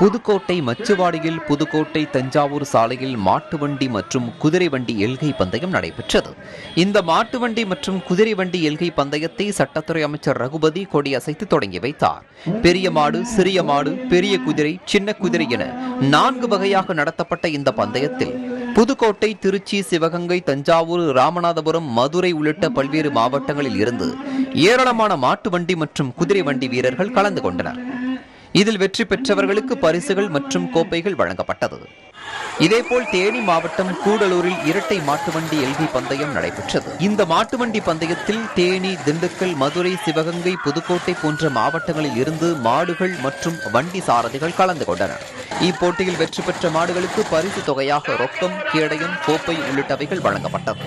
புதுக்கோட்டை மச்சுவாடியில் புதுக்கோட்டை தஞ்சாவூர் சாலையில் மாட்டு வண்டி மற்றும் குதிரை வண்டி எல்கை பந்தயம் நடைபெற்றது. இந்த மாட்டு வண்டி மற்றும் குதிரை வண்டி எல்கை பந்தயத்தை சட்டத்துறை அமைச்சர் ரகுபதி கொடியசைத்து தொடங்கி வைத்தார். பெரிய மாடு சிறிய மாடு பெரிய குதிரை சின்ன குதிரை என நான்கு வகையாக நடத்தப்பட்ட இந்த பந்தயத்தில் புதுக்கோட்டை திருச்சி சிவகங்கை தஞ்சாவூர் ராமநாதபுரம் மதுரை உள்ளிட்ட பல்வேறு மாவட்டங்களில் இருந்து ஏராளமான மாட்டு வண்டி மற்றும் குதிரை வண்டி வீரர்கள் கலந்து கொண்டனர். இதில் வெற்றி பெற்றவர்களுக்கு பரிசுகள் மற்றும் கோப்பைகள் வழங்கப்பட்டது. இதேபோல் தேனி மாவட்டம் கூடலூரில் இரட்டை மாட்டு வண்டி பந்தயம் நடைபெற்றது. இந்த மாட்டு வண்டி பந்தயத்தில் தேனி திண்டுக்கல் மதுரை சிவகங்கை புதுக்கோட்டை போன்ற மாவட்டங்களில் இருந்து மாடுகள் மற்றும் வண்டி சாரதிகள் கலந்து கொண்டனர். இப்போட்டியில் வெற்றி பெற்ற மாடுகளுக்கு பரிசு தொகையாக ரொக்கம் கேடயம் கோப்பை உள்ளிட்டவைகள் வழங்கப்பட்டது.